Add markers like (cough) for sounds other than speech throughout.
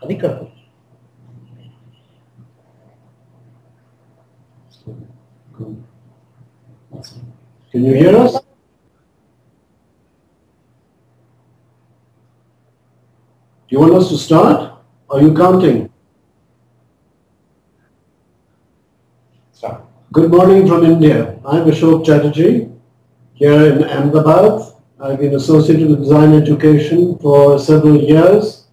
Kanikapur. Can you hear us? Do you want us to start? Are you counting? Start. Good morning from India. I'm Ashoke Chatterjee here in Ahmedabad. I've been associated with design education for several years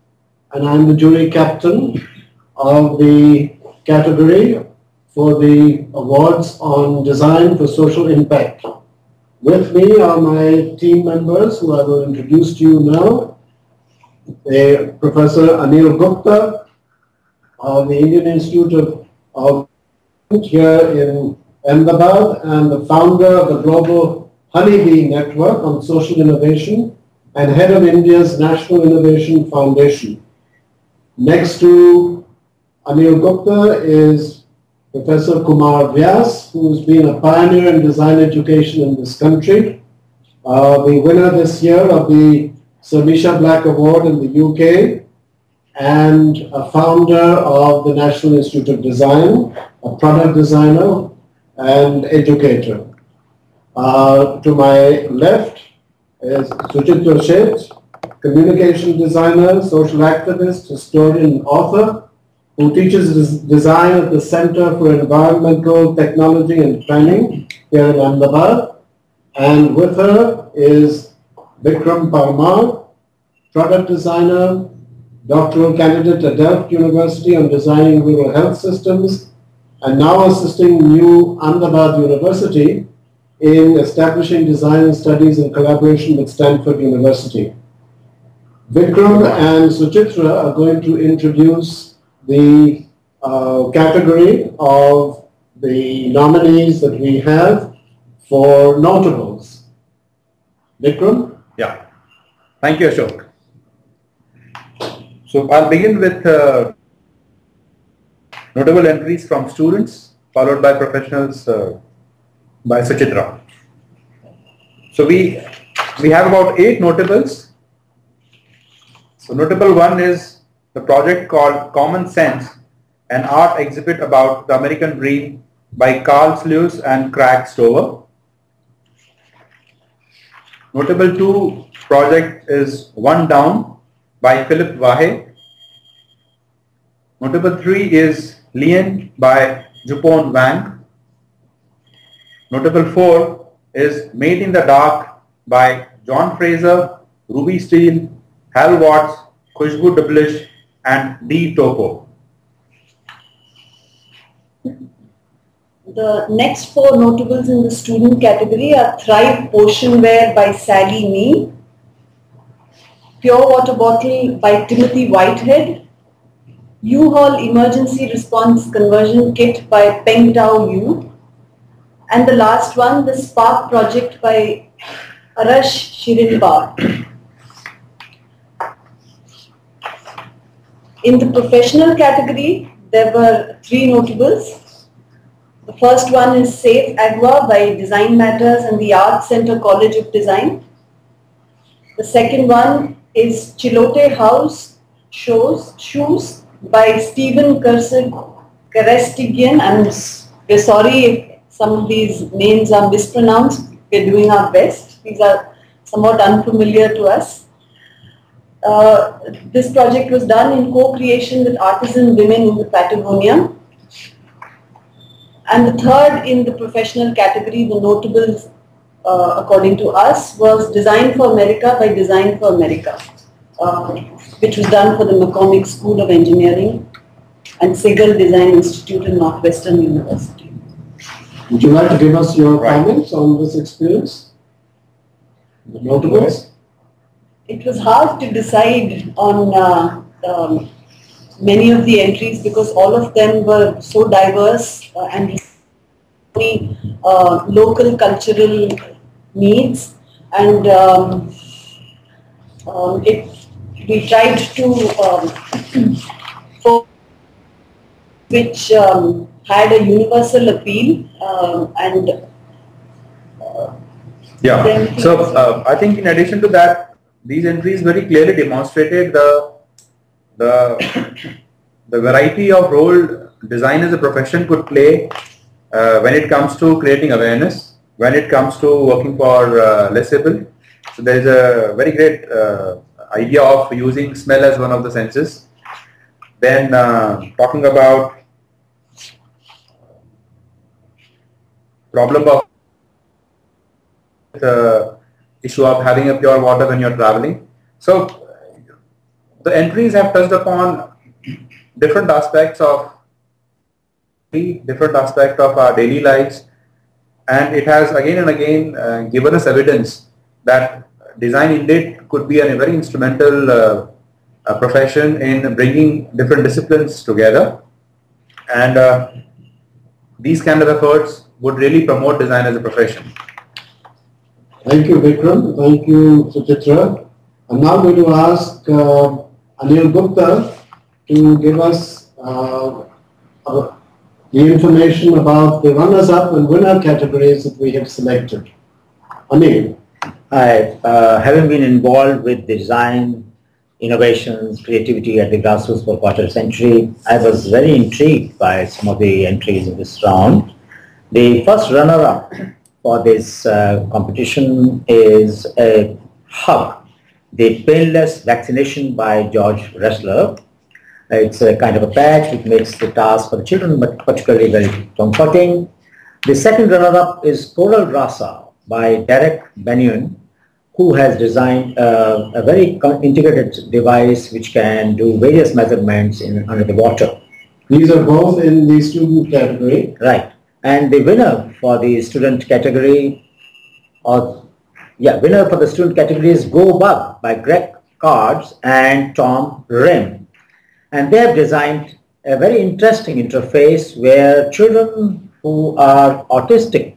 and I'm the jury captain of the category for the awards on design for social impact. With me are my team members who I will introduce to you now. Professor Anil Gupta of the Indian Institute of, of here in Ahmedabad and the founder of the Global Honeybee Network on Social Innovation and head of India's National Innovation Foundation. Next to Anil Gupta is Professor Kumar Vyas, who's been a pioneer in design education in this country. Uh, the winner this year of the Sir Misha Black Award in the UK and a founder of the National Institute of Design, a product designer and educator. Uh, to my left is Suchitra Sheth, communication designer, social activist, historian, author, who teaches design at the Center for Environmental Technology and Planning here in Ahmedabad. And with her is Vikram Parmar, product designer, doctoral candidate at Delft University on designing rural health systems, and now assisting New Ahmedabad University in establishing design studies in collaboration with Stanford University. Vikram and Suchitra are going to introduce the uh, category of the nominees that we have for notables. Vikram? Yeah. Thank you, Ashoke. So I'll begin with uh, notable entries from students, followed by professionals uh, by Suchitra. So we we have about eight notables. So notable one is the project called Common Sense, an art exhibit about the American dream by Carl Lewis and Craig Stover. Notable two project is One Down by Philip Vahe. Notable three is Lien by Jupon Wang. Notable four is Made in the Dark by John Fraser, Ruby Steele, Hal Watts, Khushbu Dublish and D. Topo. The next four notables in the student category are Thrive Potionware by Sally Nee, Pure Water Bottle by Timothy Whitehead, U-Haul Emergency Response Conversion Kit by Peng Tao Yu, and the last one, the Spark Project by Arash Shirinpar. In the professional category, there were three notables. The first one is Safe Agua by Design Matters and the Art Center College of Design. The second one is Chilote House Shows Shoes by Stephen Kerestigian. I'm we're sorry if some of these names are mispronounced. We're doing our best. These are somewhat unfamiliar to us. Uh, this project was done in co-creation with artisan women in the Patagonia. And the third in the professional category, the notables, uh, according to us, was Design for America by Design for America, uh, which was done for the McCormick School of Engineering and Segal Design Institute in Northwestern University. Would you like to give us your Right. comments on this experience? The notables? It was hard to decide on uh, um, many of the entries because all of them were so diverse uh, and uh, local cultural needs and um, um, it, we tried to um, (clears throat) which um, had a universal appeal um, and uh, Yeah. So uh, I think in addition to that, these entries very clearly demonstrated the the, the variety of role design as a profession could play uh, when it comes to creating awareness, when it comes to working for uh, less able. So there is a very great uh, idea of using smell as one of the senses. Then uh, talking about problem of the issue of having a pure water when you're traveling. So the entries have touched upon different aspects of different aspect of our daily lives and it has again and again uh, given us evidence that design indeed could be a very instrumental uh, profession in bringing different disciplines together and uh, these kind of efforts would really promote design as a profession. Thank you Vikram, thank you Suchitra. I'm now going to ask uh, Anil Gupta to give us uh, the information about the runners-up and winner categories that we have selected. Anil. Hi, uh, having been involved with design, innovations, creativity at the grassroots for a quarter century, I was very intrigued by some of the entries in this round. The first runner-up for this uh, competition is a hug, the painless vaccination by George Ressler, it's a kind of a patch which makes the task for the children but particularly very comforting. The second runner-up is Coral Rasa by Derek Benyon, who has designed uh, a very integrated device which can do various measurements in under the water. These are both in the student category. Right. And the winner for the student category, or yeah, winner for the student category is Go Bug by Greg Cards and Tom Rim. And they have designed a very interesting interface where children who are autistic,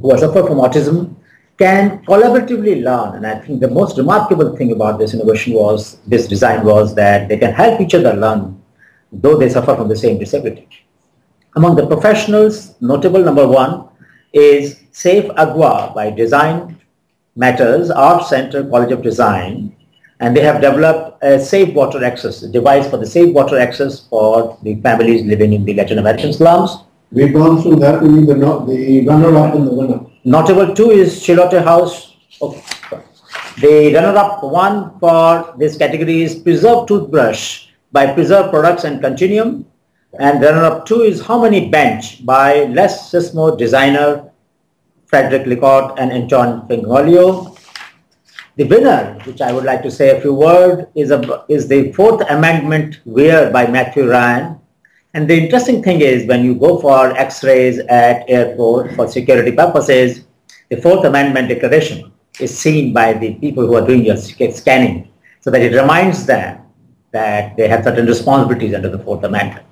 who suffer from autism, can collaboratively learn. And I think the most remarkable thing about this innovation was, this design was that they can help each other learn, though they suffer from the same disability. Among the professionals, notable number one is Safe Agua by Design Matters Art Center College of Design, and they have developed a safe water access, a device for the safe water access for the families living in the Latin American slums. We've gone through that, we need the, the runner-up and the winner. Notable two is Chilote House. Okay. The runner-up one for this category is Preserve Toothbrush by Preserve Products and Continuum. And runner-up two is How Many Bench by Les Sismo designer Frederick Licott and Anton Fingolio. The winner, which I would like to say a few words, is, a, is the Fourth Amendment wear by Matthew Ryan. And the interesting thing is when you go for x-rays at airport for security purposes, the Fourth Amendment declaration is seen by the people who are doing your scanning so that it reminds them that they have certain responsibilities under the Fourth Amendment.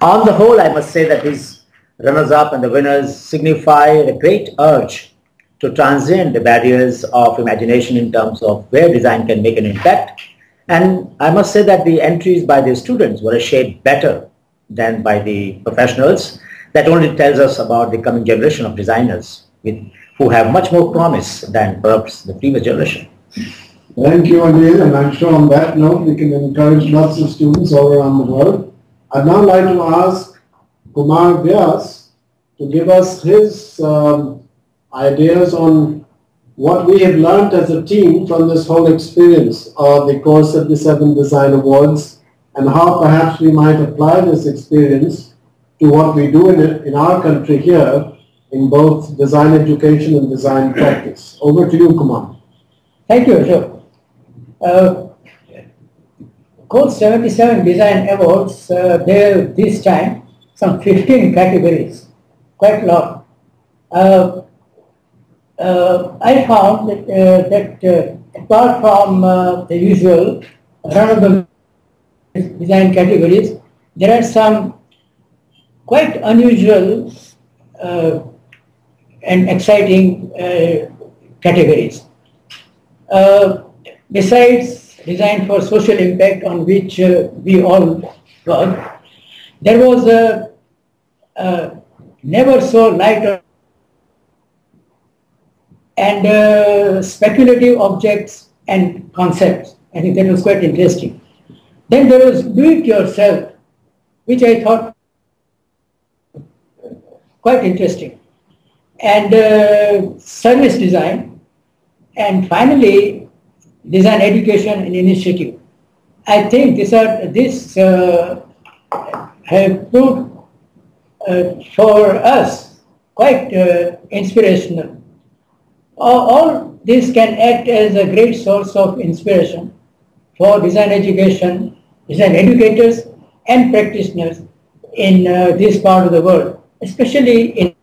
On the whole, I must say that these runners-up and the winners signify a great urge to transcend the barriers of imagination in terms of where design can make an impact. And I must say that the entries by the students were a shade better than by the professionals. That only tells us about the coming generation of designers with, who have much more promise than perhaps the previous generation. Thank you, Anil, and I'm sure on that note we can encourage lots of students all around the world. I'd now like to ask Kumar Vyas to give us his um, ideas on what we have learned as a team from this whole experience of the Core77 Design Awards and how perhaps we might apply this experience to what we do in, in our country here in both design education and design practice. Over to you, Kumar. Thank you, Ashoke. Uh, Core77 Design Awards, uh, there this time some 15 categories, quite a lot. Uh, uh, I found that, uh, that uh, apart from the usual run-of-the design categories, there are some quite unusual uh, and exciting uh, categories. Uh, besides design for social impact on which we all work, there was a, a never so light and uh, speculative objects and concepts. I think that was quite interesting. Then there was do it yourself, which I thought quite interesting. And uh, service design, and finally design education initiative. I think these are this uh, have proved uh, for us quite uh, inspirational. All, all this can act as a great source of inspiration for design education, design educators and practitioners in uh, this part of the world, especially in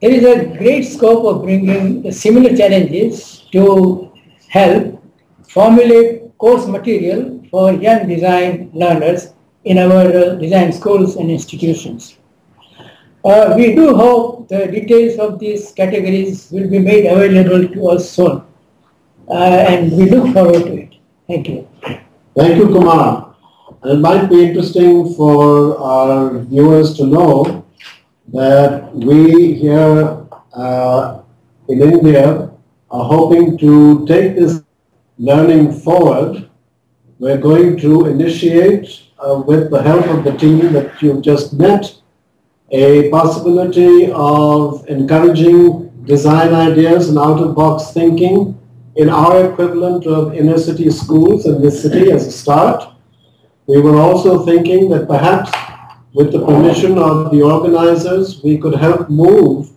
there is a great scope of bringing similar challenges to help formulate course material for young design learners in our uh, design schools and institutions. Uh, we do hope the details of these categories will be made available to us soon. Uh, and we look forward to it. Thank you. Thank you, Kumar. It might be interesting for our viewers to know that we here uh, in India are hoping to take this learning forward. We're going to initiate, uh, with the help of the team that you've just met, a possibility of encouraging design ideas and out-of-box thinking in our equivalent of inner city schools in this city as a start. We were also thinking that perhaps with the permission of the organizers, we could help move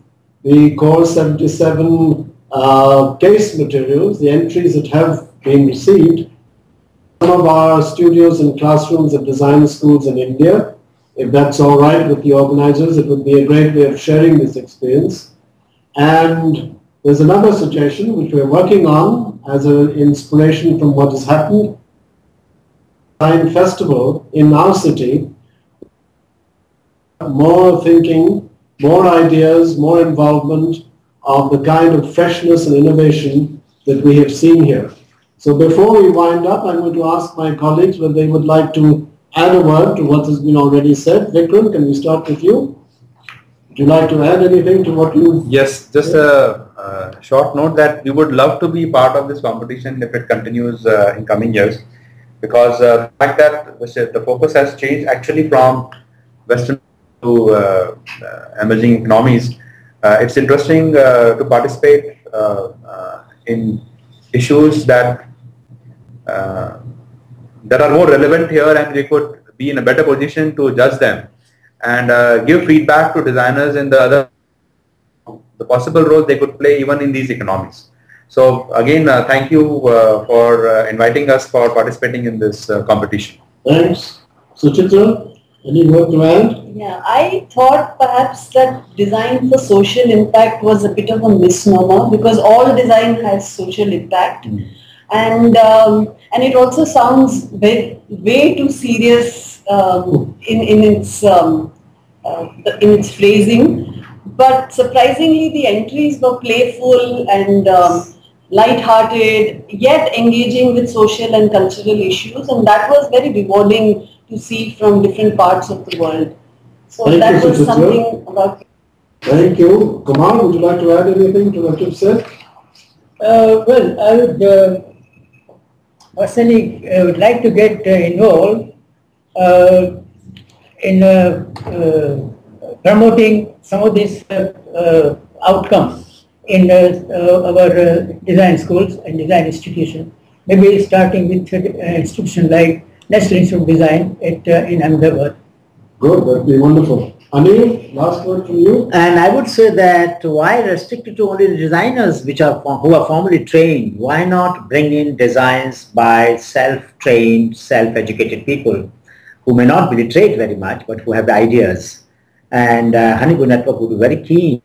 the Core77 uh, case materials, the entries that have been received, some of our studios and classrooms at design schools in India. If that's all right with the organizers, it would be a great way of sharing this experience. And there's another suggestion which we're working on as an inspiration from what has happened. Design Festival in our city, more thinking, more ideas, more involvement of the kind of freshness and innovation that we have seen here. So before we wind up, I'm going to ask my colleagues whether they would like to add a word to what has been already said. Vikram, can we start with you? Would you like to add anything to what you... Yes, just a, a short note that we would love to be part of this competition if it continues uh, in coming years because uh, the fact that the focus has changed actually from Western to uh, uh emerging economies, uh, it's interesting uh, to participate in issues that that are more relevant here and we could be in a better position to judge them and uh, give feedback to designers in the other the possible roles they could play even in these economies. So again, uh, thank you uh, for uh, inviting us for participating in this uh, competition. Thanks. Suchitra, any word to add? Yeah, I thought perhaps that design for social impact was a bit of a misnomer because all design has social impact. Mm. And um, and it also sounds way, way too serious um, in, in its um, uh, in its phrasing. But surprisingly, the entries were playful and um, light-hearted, yet engaging with social and cultural issues, and that was very rewarding to see from different parts of the world. So Thank that you, was something about. Thank you. Kumar, would you like to add anything to what you've said? Uh, well, I would uh, personally uh, would like to get uh, involved uh, in uh, promoting some of these outcomes in our design schools and design institutions. Maybe starting with an institution like National Institute of Design at, in Ahmedabad. Good, that'd be wonderful. Anil, last word from you. And I would say that why restrict it to only the designers which are who are formally trained? Why not bring in designs by self-trained, self-educated people who may not be literate very much, but who have ideas? And uh, Honeybee Network would be very keen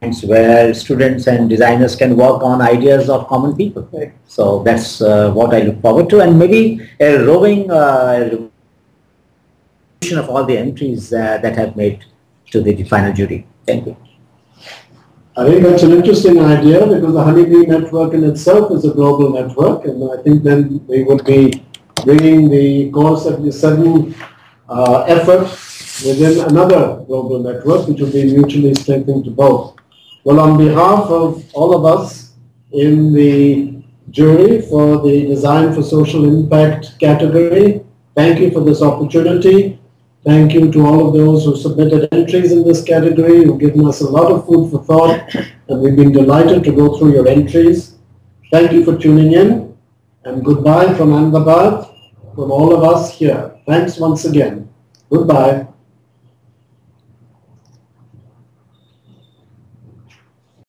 where students and designers can work on ideas of common people. Right. So that's uh, what I look forward to, and maybe a roving uh, of all the entries uh, that have made to the final jury. Thank you. I think that's an interesting idea because the Honeybee network in itself is a global network and I think then we would be bringing the Core77 uh, effort within another global network which would be mutually strengthening to both. Well, on behalf of all of us in the jury for the Design for Social Impact category. Thank you for this opportunity. Thank you to all of those who submitted entries in this category, You've given us a lot of food for thought, and we've been delighted to go through your entries. Thank you for tuning in, and goodbye from Ahmedabad, from all of us here. Thanks once again. Goodbye.